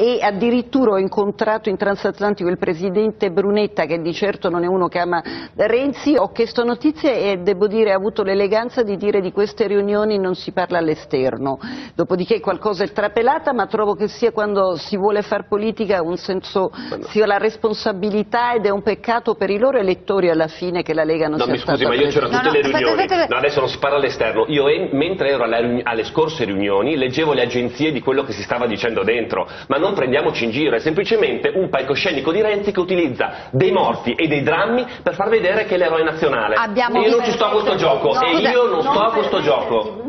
e addirittura ho incontrato in transatlantico il presidente Brunetta che di certo non è uno che ama Renzi, ho chiesto notizie e devo dire ha avuto l'eleganza di dire di queste riunioni non si parla all'esterno, dopodiché qualcosa è trapelata ma trovo che sia quando si vuole fare politica un senso, sia la responsabilità ed è un peccato per i loro elettori alla fine che la Lega non no, sia mi scusi, stata ma io c'ero tutte No, le no, riunioni. aspetta, aspetta. No, adesso non si parla all'esterno. Io en- mentre ero alle, alle scorse riunioni leggevo le agenzie di quello che si stava dicendo dentro, ma non prendiamoci in giro, è semplicemente un palcoscenico di Renzi che utilizza dei morti e dei drammi per far vedere che è l'eroe nazionale. Abbiamo e io non ci sto a questo gioco, No, e io non sto a non questo gioco.